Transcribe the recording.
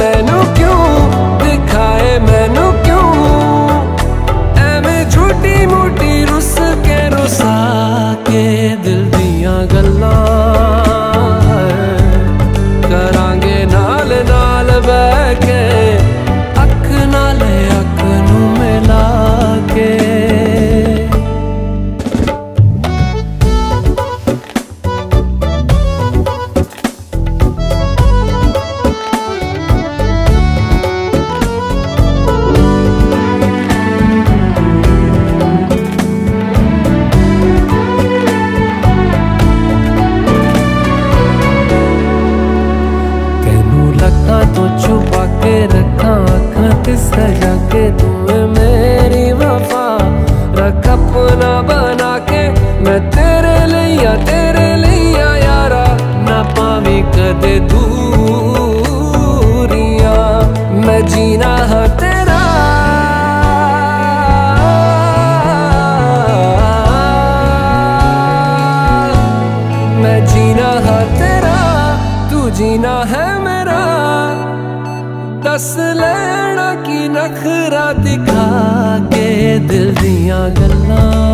मैनू क्यों? दिखाए मैनू क्यों? एवं झूठी मूठी रुस के रुसा के दिल दिया गल्ला करा नाल नाल बह सजा के तुम्हें मेरी वफा रख, अपना बना के मैं तेरे लिया तेरे लिया यारा। ना पावी कदे दूरिया जीना है मेरा। दस लेना की नखरा दिखा के दिल दिया गल्ला।